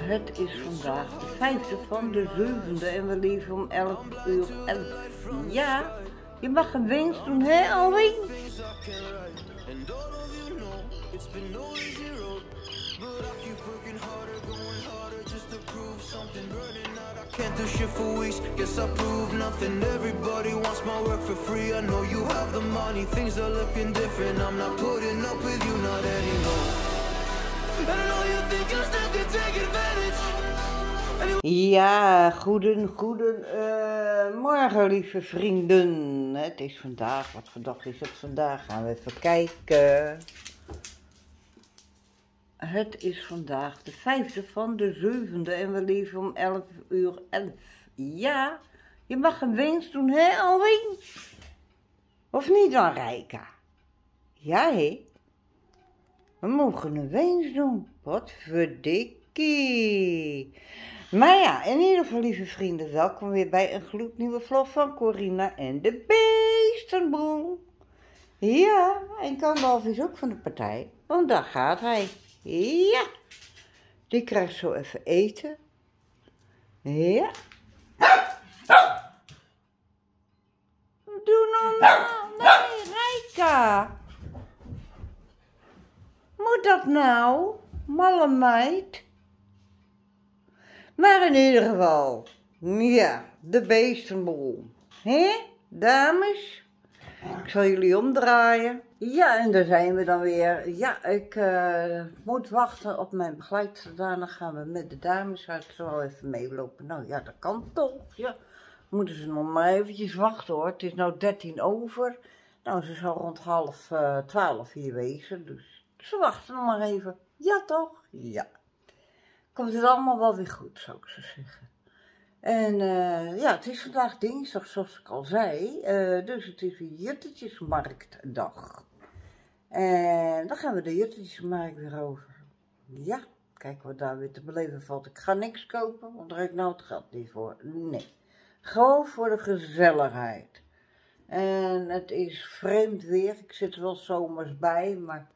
Het is vandaag de vijfde van de zevende en we leven om 11 uur 11. Ja, je mag een winst doen, hè, Alwin? Can't do shit for weeks, guess I prove nothing. Everybody wants my work for free. I know you have the money, things are looking different. I'm not putting up with you, not anymore. Ja, goeden, goeden eh, morgen, lieve vrienden. Het is vandaag, wat dag is het vandaag? Gaan we even kijken. Het is vandaag de vijfde van de zevende en we leven om 11 uur 11. Ja, je mag een winst doen, hè, Alwin? Of niet dan, Rijka? Ja, hé? We mogen een winst doen. Wat verdikkie. Maar ja, in ieder geval, lieve vrienden, welkom weer bij een gloednieuwe vlog van Corina en de Beestenboel. Ja, en Kandalf is ook van de partij, want daar gaat hij. Ja, die krijgt zo even eten. Ja. Doe normaal. Nee, Rijka. Moet dat nou, malle meid? Maar in ieder geval, ja, de beestenboel. Hé, dames? Ik zal jullie omdraaien. Ja, en daar zijn we dan weer. Ja, ik eh, moet wachten op mijn begeleidster. Daarna gaan we met de dames uit. Zal even meelopen. Nou ja, dat kan toch. Ja, moeten ze nog maar eventjes wachten hoor. Het is nou 13 over. Nou, ze zal rond half eh, twaalf hier wezen. Dus ze wachten nog maar even. Ja, toch? Ja. Komt het allemaal wel weer goed, zou ik zo zeggen. En eh, ja, het is vandaag dinsdag, zoals ik al zei. eh, dus het is weer Juttetjesmarktdag. En dan gaan we de Juttetjesmarkt weer over. Ja, kijken wat daar weer te beleven valt. Ik ga niks kopen, want daar heb ik nou het geld niet voor. Nee, gewoon voor de gezelligheid. En het is vreemd weer. Ik zit er wel zomers bij, maar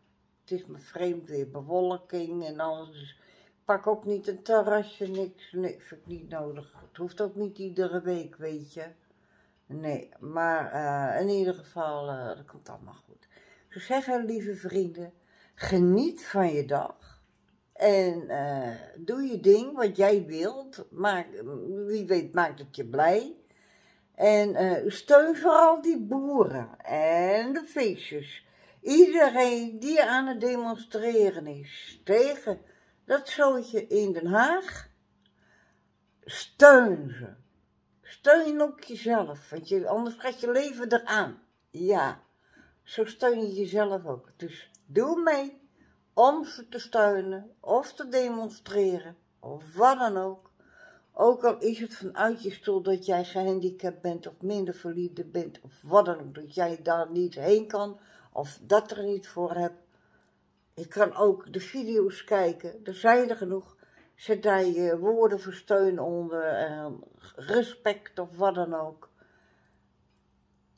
het is me vreemd weer. Bewolking en alles. Dus pak ook niet een terrasje, niks. Nee, vind ik niet nodig. Het hoeft ook niet iedere week, weet je. Nee, maar eh, in ieder geval, eh, dat komt allemaal goed. Zou zeggen, lieve vrienden, geniet van je dag. En eh, doe je ding wat jij wilt. Maak, wie weet maakt het je blij. En steun vooral die boeren en de feestjes. Iedereen die aan het demonstreren is tegen dat zootje in Den Haag. Steun ze. Steun ook jezelf, want je, anders gaat je leven eraan. Ja, zo steun je jezelf ook. Dus doe mee om ze te steunen of te demonstreren of wat dan ook. Ook al is het vanuit je stoel dat jij gehandicapt bent of minder valide bent of wat dan ook, dat jij daar niet heen kan of dat er niet voor hebt. Je kan ook de video's kijken, er zijn er genoeg. Zet daar je woorden voor steun onder, en respect of wat dan ook.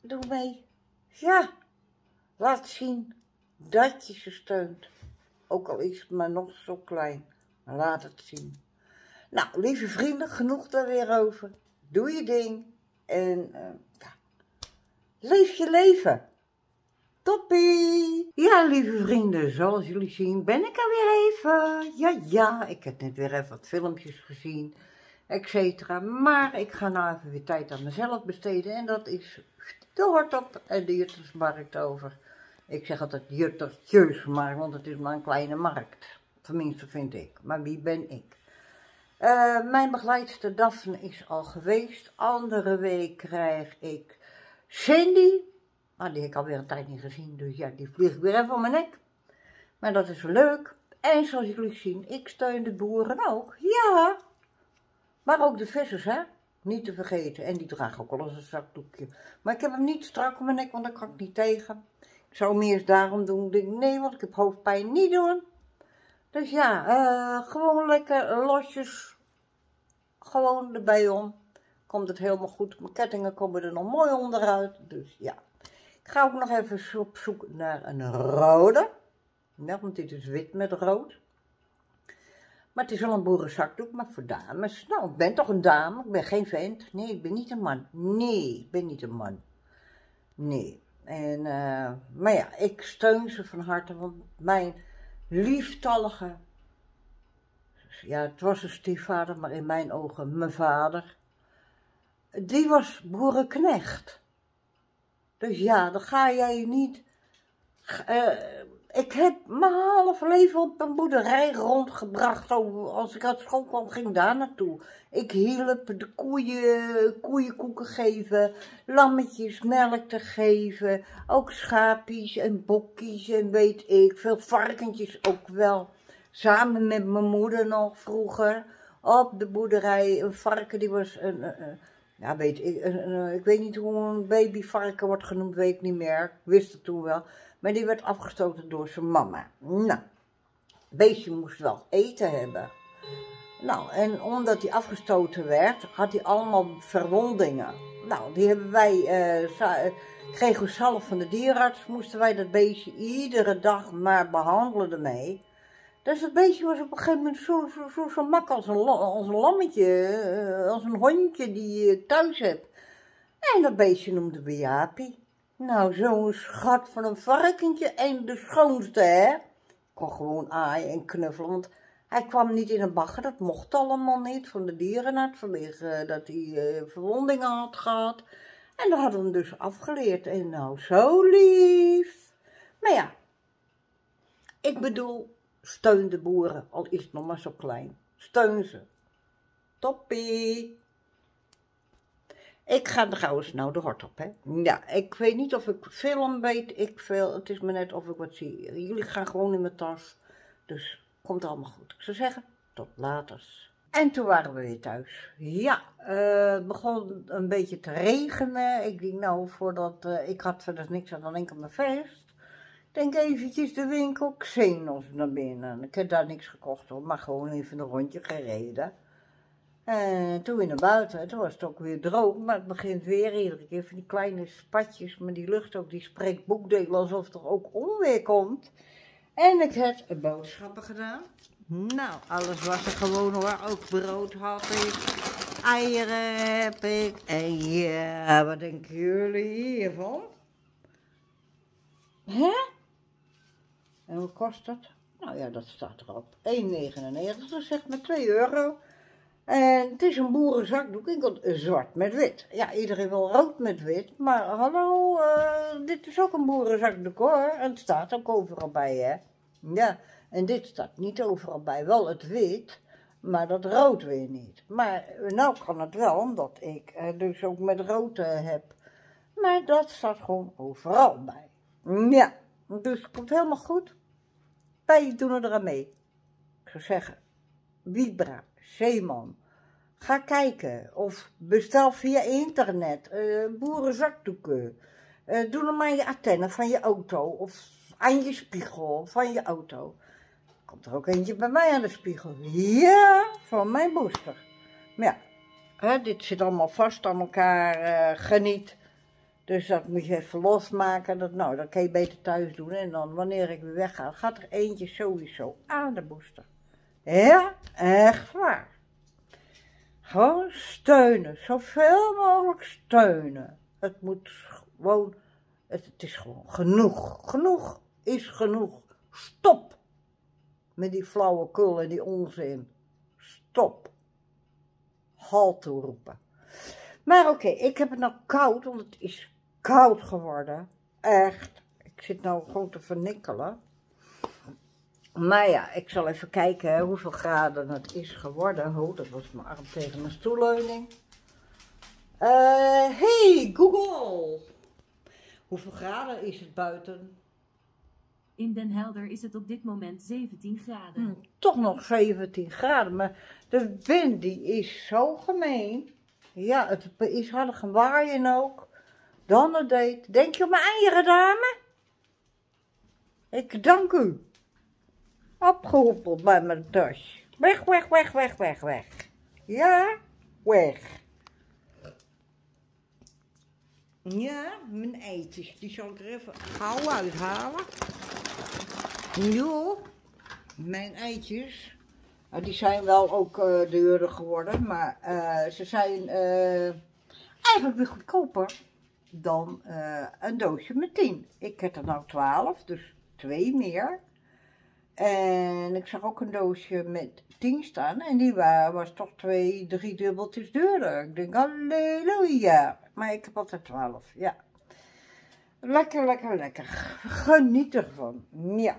Doe mee. Ja, laat zien dat je ze steunt. Ook al is het maar nog zo klein, laat het zien. Nou, lieve vrienden, genoeg daar weer over. Doe je ding en eh, ja, leef je leven. Toppie! Ja, lieve vrienden, zoals jullie zien ben ik er weer even. Ja, ja, ik heb net weer even wat filmpjes gezien, et cetera. Maar ik ga nou even weer tijd aan mezelf besteden en dat is de Hortop en de Juttersmarkt over. Ik zeg altijd Juttertjesmarkt, want het is maar een kleine markt. Tenminste vind ik. Maar wie ben ik? Eh, mijn begeleidster Daphne is al geweest. Andere week krijg ik Cindy. Maar die heb ik alweer een tijd niet gezien, dus ja, die vliegt weer even om mijn nek. Maar dat is leuk. En zoals jullie zien, ik steun de boeren ook. Ja. Maar ook de vissers, hè. Niet te vergeten. En die dragen ook wel eens een zakdoekje. Maar ik heb hem niet strak om mijn nek, want daar kan ik niet tegen. Ik zou hem eerst daarom doen. Ik denk, nee, want ik heb hoofdpijn niet doen. Dus ja, eh, gewoon lekker losjes. Gewoon erbij om. Komt het helemaal goed. Mijn kettingen komen er nog mooi onderuit. Dus ja. Ik ga ook nog even op zoek naar een rode. Ja, want dit is wit met rood. Maar het is wel een boerenzakdoek, maar voor dames. Nou, ik ben toch een dame, ik ben geen vent. Nee, ik ben niet een man. Nee, ik ben niet een man. Nee. En, eh, maar ja, ik steun ze van harte, want mijn lieftallige, ja, het was een stiefvader, maar in mijn ogen mijn vader, die was boerenknecht. Dus ja, dan ga jij niet. eh, ik heb mijn halve leven op een boerderij rondgebracht. Als ik uit school kwam, ging daar naartoe. Ik hielp de koeien, koeienkoeken geven, lammetjes melk te geven. Ook schaapjes en bokjes en weet ik veel. Varkentjes ook wel. Samen met mijn moeder nog vroeger. Op de boerderij. Een varken die was een... een- ja, weet ik, een- een- ik weet niet hoe een babyvarken wordt genoemd, weet ik niet meer. Ik wist het toen wel. Maar die werd afgestoten door zijn mama. Nou, beestje moest wel eten hebben. Nou, en omdat hij afgestoten werd, had hij allemaal verwondingen. Nou, die hebben wij, eh, eh, kregen we zelf van de dierenarts, moesten wij dat beestje iedere dag maar behandelen ermee. Dus dat beestje was op een gegeven moment zo, zo, zo, mak als een, lammetje, eh, als een hondje die je thuis hebt. En dat beestje noemden we Jaapie. Nou, zo'n schat van een varkentje en de schoonste, hè. Ik kon gewoon aaien en knuffelen, want hij kwam niet in een bagger. Dat mocht allemaal niet van de dierenarts, vanwege eh, dat hij eh, verwondingen had gehad. En dat hadden we hem dus afgeleerd. En nou, zo lief. Maar ja, ik bedoel, steun de boeren, al is het nog maar zo klein. Steun ze. Toppie. Ik ga er gauw eens nou de hort op, hè. Ja, ik weet niet of ik film weet, ik veel. Het is me net of ik wat zie. Jullie gaan gewoon in mijn tas. Dus komt allemaal goed. Ik zou zeggen, tot later. En toen waren we weer thuis. Ja, eh, het begon een beetje te regenen. Ik denk nou, voordat, eh, ik had verder niks aan dan enkel mijn vest. Denk eventjes de winkel Xenos naar binnen. Ik heb daar niks gekocht hoor, maar gewoon even een rondje gereden. En toen weer naar buiten, toen was het ook weer droog, maar het begint weer iedere keer van die kleine spatjes, maar die lucht ook, die spreekt boekdelen alsof er ook onweer komt. En ik heb boodschappen gedaan. Nou, alles was er gewoon hoor, ook brood had ik, eieren heb ik. En ja, wat denken jullie hiervan? Hè? En hoe kost dat? Nou ja, dat staat erop. 1,99, dat zegt maar 2 euro. En het is een boerenzakdoek, enkel zwart met wit. Ja, iedereen wil rood met wit, maar hallo, eh, dit is ook een boerenzakdoek hoor. En het staat ook overal bij, hè. Ja, en dit staat niet overal bij, wel het wit, maar dat rood weer niet. Maar eh, nou kan het wel, omdat ik eh, dus ook met rood heb. Maar dat staat gewoon overal bij. Ja, dus het komt helemaal goed. Wij doen er aan mee. Ik zou zeggen, Vibra, Zeeman. Ga kijken of bestel via internet eh, boerenzakdoeken. Eh, doe hem aan je antenne van je auto of aan je spiegel van je auto. Komt er ook eentje bij mij aan de spiegel. Ja, van mijn booster. Maar ja, hè, dit zit allemaal vast aan elkaar. eh, geniet. Dus dat moet je even losmaken. Dat, nou, dat kan je beter thuis doen. En dan wanneer ik weer wegga, gaat er eentje sowieso aan de booster. Ja, echt waar. Gewoon steunen. Zoveel mogelijk steunen. Het moet gewoon, het, het is gewoon genoeg. Genoeg is genoeg. Stop met die flauwekul en die onzin. Stop. Halt toeroepen. Maar oké, ik heb het nou koud, want het is koud geworden. Echt. Ik zit nou gewoon te vernikkelen. Maar ja, ik zal even kijken hè, hoeveel graden het is geworden. Oh, dat was mijn arm tegen mijn stoelleuning. Eh, hey Google. Hoeveel graden is het buiten? In Den Helder is het op dit moment 17 graden. Hm, toch nog 17 graden, maar de wind die is zo gemeen. Ja, het is harder gaan waaien ook. Het deed. Denk je op mijn eieren, dame? Ik dank u. Opgehoepeld bij mijn tas. Weg, weg, weg, weg, weg, weg. Ja, weg. Ja, mijn eitjes, die zal ik er even gauw uithalen. Jo, mijn eitjes. Nou, die zijn wel ook eh, duurder geworden, maar eh, ze zijn eh, eigenlijk weer goedkoper dan eh, een doosje met 10. Ik heb er nou 12, dus twee meer. En ik zag ook een doosje met 10 staan en die wa- was toch twee, drie dubbeltjes duurder. Ik denk, halleluja. Maar ik heb altijd 12, ja. Lekker, lekker, lekker. Geniet ervan. Ja.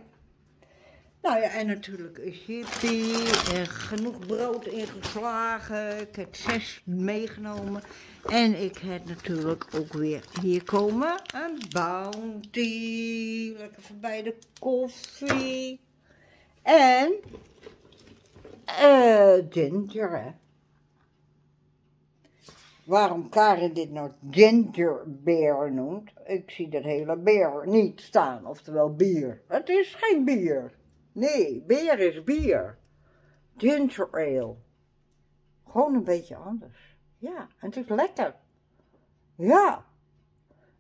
Nou ja, en natuurlijk chippy en genoeg brood ingeslagen. Ik heb zes meegenomen. En ik heb natuurlijk ook weer hier komen een bounty. Lekker voorbij de koffie. En eh ginger, hè. Waarom Karin dit nou ginger beer noemt, ik zie dat hele beer niet staan, oftewel bier. Het is geen bier. Nee, beer is bier. Ginger ale. Gewoon een beetje anders. Ja, en het is lekker. Ja.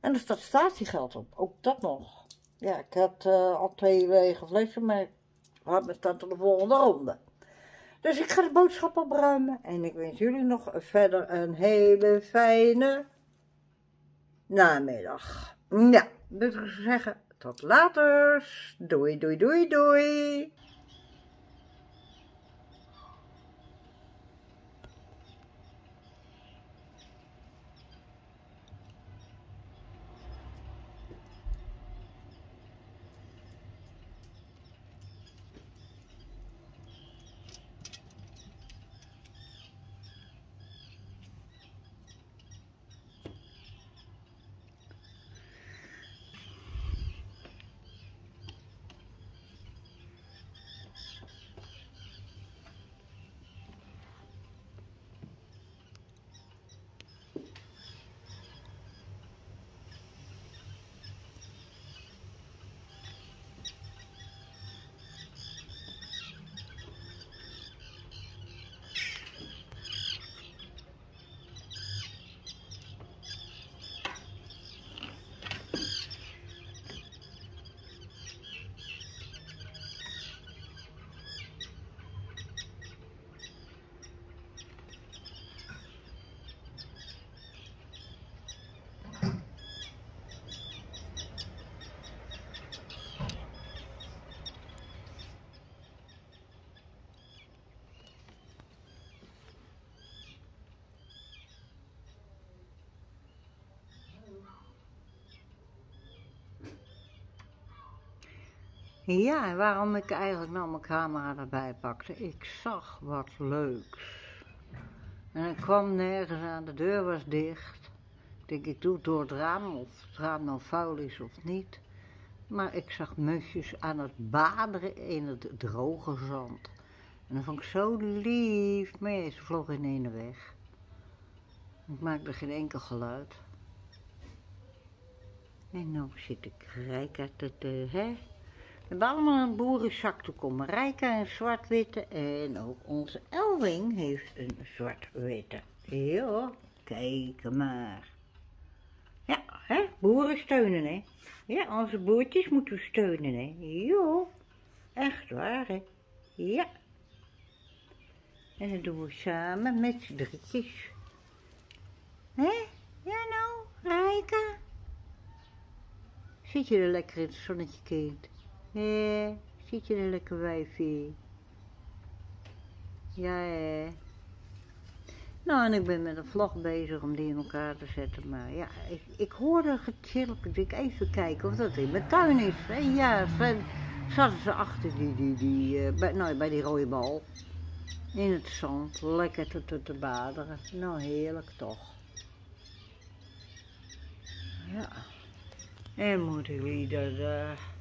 En er staat statiegeld op, ook dat nog. Ja, ik had eh, al twee lege flessen, maar ik had me staan tot de volgende ronde. Dus ik ga de boodschap opruimen en ik wens jullie nog verder een hele fijne namiddag. Ja, dus ik zeggen, tot later. Doei, doei, doei, doei. Ja, en waarom ik eigenlijk nou mijn camera erbij pakte, ik zag wat leuks. En ik kwam nergens aan, de deur was dicht. Ik denk, ik doe het door het raam, of het raam nou vuil is of niet. Maar ik zag musjes aan het baderen in het droge zand. En dat vond ik zo lief, maar ze vlogen in ene weg. Ik maakte geen enkel geluid. En nou zit ik rijk uit het, eh, hè? We hebben allemaal een boerenzak te komen. Rijka en zwart-witte. En ook onze Elwing heeft een zwart-witte. Ja, kijk maar. Ja, hè? Boeren steunen, hè? Ja, onze boertjes moeten steunen, hè? Jo, echt waar, hè? Ja. En dat doen we samen met z'n drietjes. Hè? Ja nou, Rijka? Zit je er lekker in het zonnetje, kind? Hé, je er lekker wijfie? Ja, hè. Nou, en ik ben met een vlog bezig om die in elkaar te zetten. Maar ja, ik, ik hoorde gechilp. Ik denk even kijken of dat in mijn tuin is. Ja, ze- zaten ze achter die, die, die, eh, bij, nou, bij die rode bal. In het zand, lekker te, te, te baderen. Nou, heerlijk toch. Ja. En moeten jullie dat... eh, ja.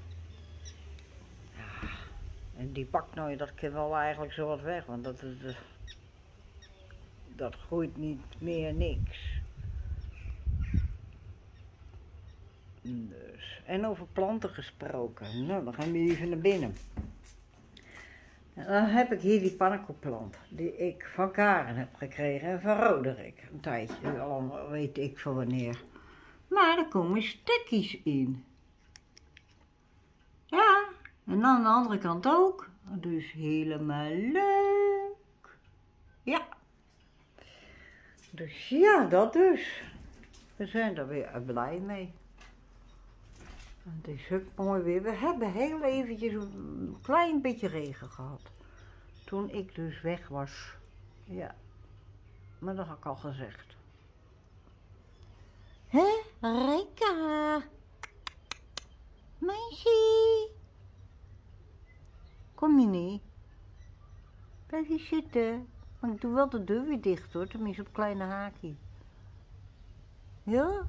En die nou, dat kan wel eigenlijk zo wat weg, want dat, is, dat groeit niet meer niks. Dus. En over planten gesproken. Nou, dan gaan we even naar binnen. En dan heb ik hier die pannenkoekplant, die ik van Karen heb gekregen en van Roderick. Een tijdje, al weet ik van wanneer. Maar er komen stukjes in. En aan de andere kant ook. Dus helemaal leuk. Ja. Dus ja, dat dus. We zijn er weer blij mee. Het is ook mooi weer. We hebben heel eventjes een klein beetje regen gehad. Toen ik dus weg was. Ja. Maar dat had ik al gezegd. Hé, Rika. Meisje. Kom je niet? Blijf je zitten. Maar ik doe wel de deur weer dicht hoor, tenminste op kleine haakje. Ja?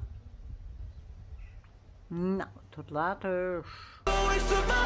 Nou, tot later. Always took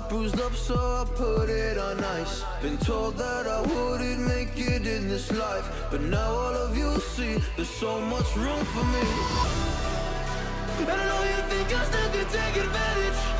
got bruised up, so I put it on ice. Been told that I wouldn't make it in this life, but now all of you see there's so much room for me. And I know you think I still can take advantage,